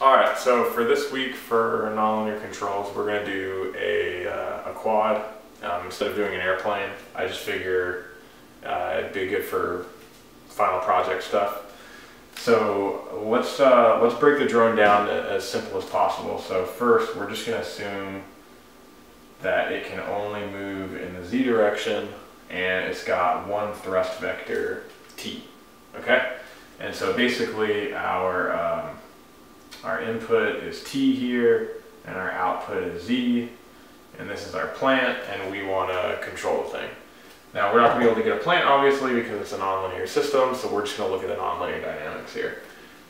All right, so for this week for nonlinear controls, we're gonna do a, uh, a quad. Um, instead of doing an airplane, I just figure uh, it'd be good for final project stuff. So let's, uh, let's break the drone down as simple as possible. So first, we're just gonna assume that it can only move in the z direction and it's got one thrust vector t, okay? And so basically our, um, our input is t here and our output is z and this is our plant and we want to control the thing. Now we're not going to be able to get a plant obviously because it's a nonlinear system so we're just going to look at the nonlinear dynamics here.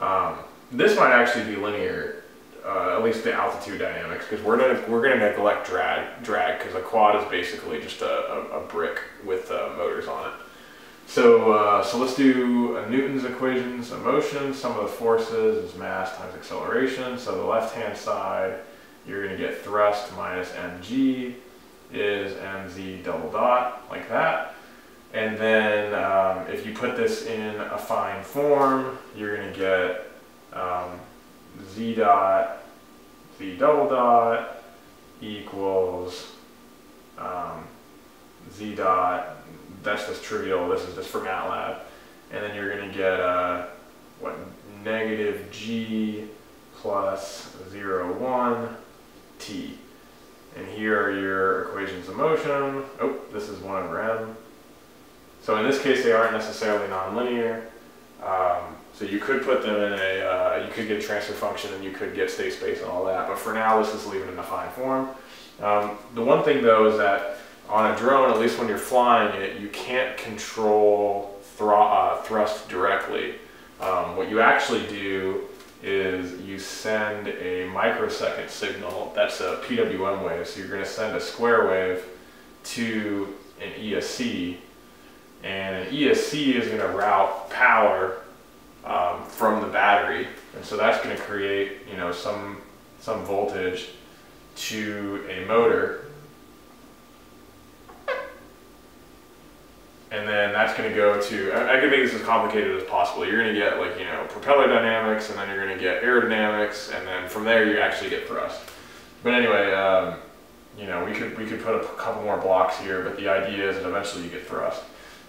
Um, this might actually be linear uh, at least the altitude dynamics, because we're gonna we're gonna neglect drag drag because a quad is basically just a, a, a brick with uh, motors on it. So uh, so let's do Newton's equations of motion. Sum of the forces is mass times acceleration. So the left hand side, you're gonna get thrust minus mg is mz double dot like that. And then um, if you put this in affine form, you're gonna get um, z dot z double dot equals um, z dot, that's just trivial, this is just for MATLAB. And then you're going to get uh, what, negative g plus 0, 1 t. And here are your equations of motion. Oh, this is 1 over m. So in this case, they aren't necessarily nonlinear. Um, so you could put them in a, uh, you could get a transfer function and you could get state space and all that. But for now, let's just leave it in affine form. Um, the one thing though is that on a drone, at least when you're flying it, you can't control uh, thrust directly. Um, what you actually do is you send a microsecond signal, that's a PWM wave, so you're going to send a square wave to an ESC, and an ESC is going to route power um, from the battery. And so that's going to create, you know, some, some voltage to a motor. And then that's going to go to, I, I can make this as complicated as possible. You're going to get like, you know, propeller dynamics and then you're going to get aerodynamics and then from there you actually get thrust. But anyway, um, you know, we could, we could put a couple more blocks here, but the idea is that eventually you get thrust.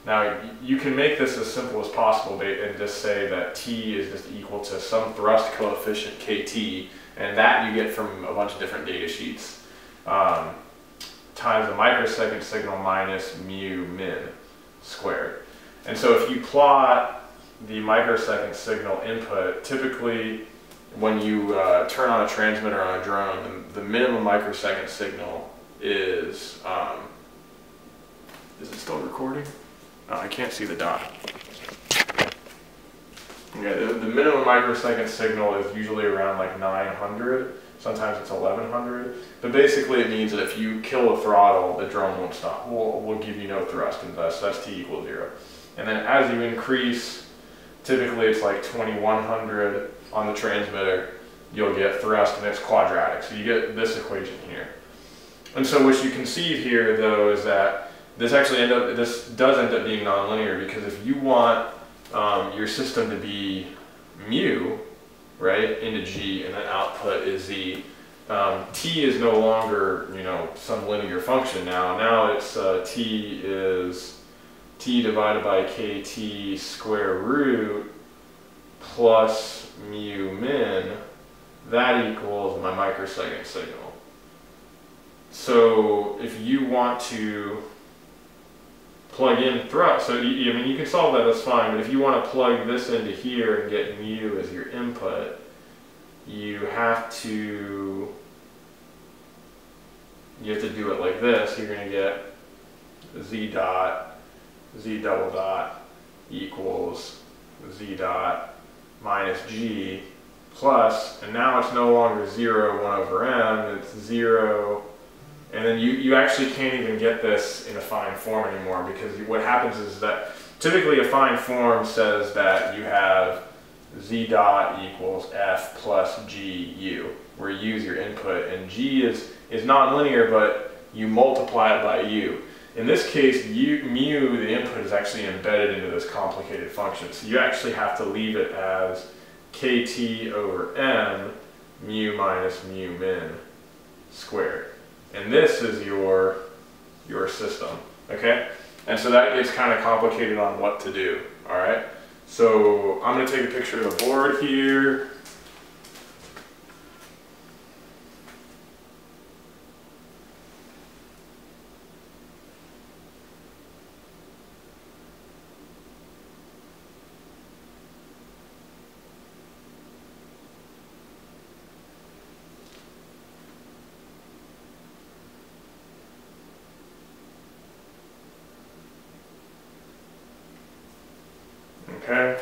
Now, you can make this as simple as possible and just say that T is just equal to some thrust coefficient KT, and that you get from a bunch of different data sheets, um, times the microsecond signal minus mu min squared. And so if you plot the microsecond signal input, typically when you uh, turn on a transmitter on a drone, the, the minimum microsecond signal is, um, is it still recording? Oh, I can't see the dot. Okay, the, the, minimum microsecond signal is usually around like 900. Sometimes it's 1100. But basically it means that if you kill the throttle, the drone won't stop. We'll, we'll give you no thrust and thus that's T equals zero. And then as you increase, typically it's like 2100 on the transmitter, you'll get thrust and it's quadratic. So you get this equation here. And so what you can see here though is that this actually end up this does end up being nonlinear because if you want um, your system to be mu, right, into g, and then output is z. Um, t is no longer you know some linear function now. Now it's uh, t is t divided by kt square root plus mu min. That equals my microsecond signal. So if you want to plug in thrust. So you, I mean, you can solve that, that's fine, but if you want to plug this into here and get mu as your input, you have to, you have to do it like this. You're going to get z dot, z double dot equals z dot minus g plus, and now it's no longer 0, 1 over m, it's 0, and then you, you actually can't even get this in affine form anymore because what happens is that typically affine form says that you have z dot equals f plus g u, where u is your input, and g is, is nonlinear, but you multiply it by u. In this case, u, mu, the input, is actually embedded into this complicated function. So you actually have to leave it as kt over m, mu minus mu min squared. And this is your, your system, okay? And so that gets kind of complicated on what to do, all right? So I'm gonna take a picture of the board here. Okay.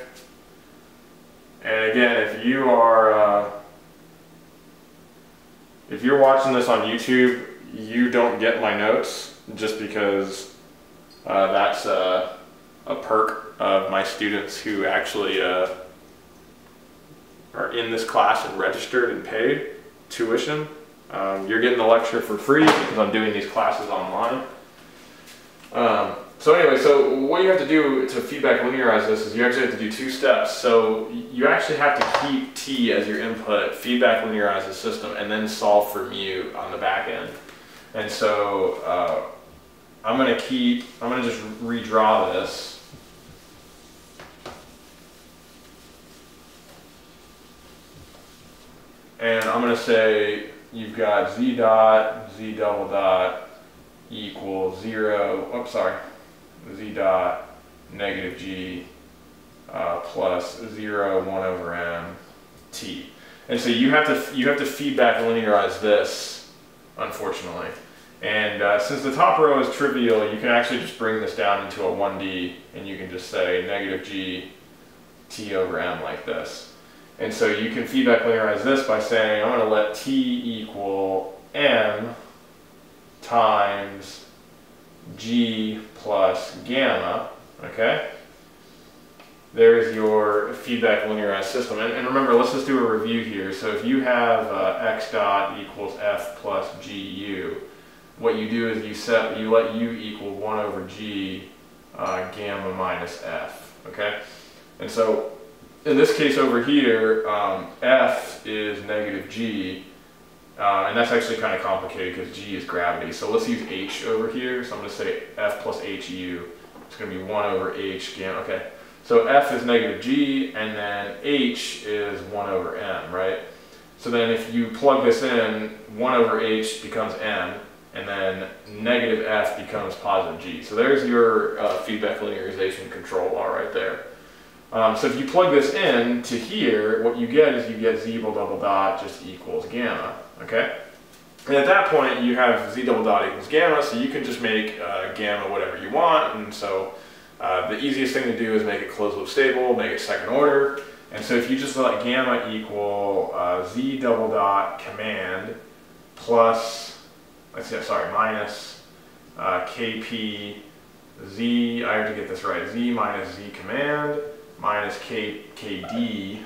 And again, if you are, uh, if you're watching this on YouTube, you don't get my notes just because uh, that's uh, a perk of my students who actually uh, are in this class and registered and paid tuition. Um, you're getting the lecture for free because I'm doing these classes online. Um, so anyway, so what you have to do to feedback linearize this is you actually have to do two steps. So you actually have to keep t as your input, feedback linearize the system, and then solve for mu on the back end. And so uh, I'm going to keep, I'm going to just redraw this. And I'm going to say you've got z dot, z double dot equals zero, oops, sorry, z dot negative g uh, plus 0, 1 over m t. And so you have to you have to feedback linearize this, unfortunately. And uh, since the top row is trivial, you can actually just bring this down into a 1D, and you can just say negative g t over m like this. And so you can feedback linearize this by saying, I'm going to let t equal m times g plus gamma, okay? There's your feedback linearized system. And, and, remember, let's just do a review here. So if you have uh, x dot equals f plus gu, what you do is you set, you let u equal 1 over g uh, gamma minus f, okay? And so in this case over here, um, f is negative g, uh, and that's actually kind of complicated because g is gravity. So let's use h over here. So I'm going to say f plus hu. It's going to be 1 over h gamma. Okay. So f is negative g, and then h is 1 over m, right? So then if you plug this in, 1 over h becomes m, and then negative f becomes positive g. So there's your uh, feedback linearization control law right there. Um, so if you plug this in to here, what you get is you get z double dot just equals gamma okay? And at that point, you have z double dot equals gamma, so you can just make uh, gamma whatever you want. And so uh, the easiest thing to do is make it closed loop stable, make it second order. And so if you just let gamma equal uh, z double dot command plus, let's see, sorry, minus uh, kp z, I have to get this right, z minus z command minus k, kd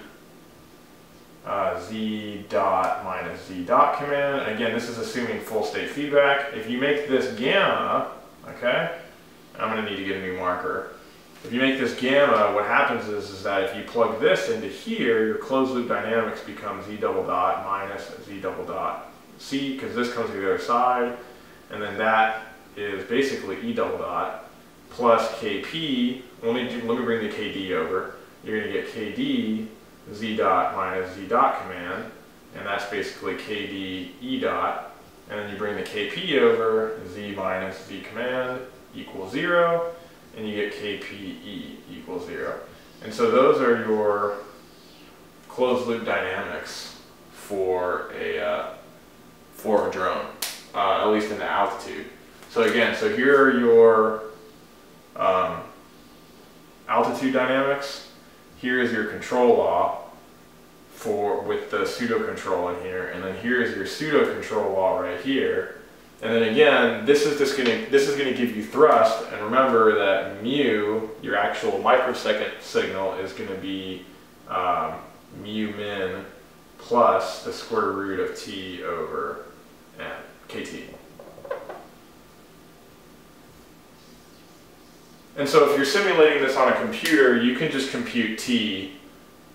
uh, z dot minus z dot command. And again, this is assuming full state feedback. If you make this gamma, okay, I'm going to need to get a new marker. If you make this gamma, what happens is, is that if you plug this into here, your closed loop dynamics becomes z double dot minus z double dot c, because this comes to the other side, and then that is basically e double dot plus kp. Let me, let me bring the kd over. You're going to get kd z dot minus z dot command, and that's basically kd e dot, and then you bring the kp over, z minus z command equals zero, and you get kpe equals zero. And so those are your closed loop dynamics for a, uh, for a drone, uh, at least in the altitude. So again, so here are your um, altitude dynamics, here is your control law for with the pseudo control in here, and then here is your pseudo control law right here. And then again, this is just gonna this is gonna give you thrust, and remember that mu, your actual microsecond signal, is gonna be um, mu min plus the square root of t over n, kt. And so if you're simulating this on a computer, you can just compute t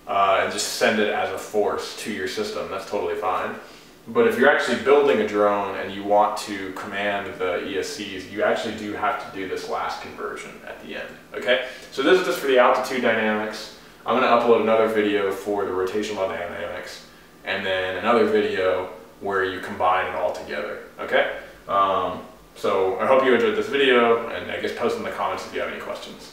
uh, and just send it as a force to your system. That's totally fine. But if you're actually building a drone and you want to command the ESCs, you actually do have to do this last conversion at the end, okay? So this is just for the altitude dynamics. I'm gonna upload another video for the rotational dynamics and then another video where you combine it all together, okay? Um, so I hope you enjoyed this video and I guess post in the comments if you have any questions.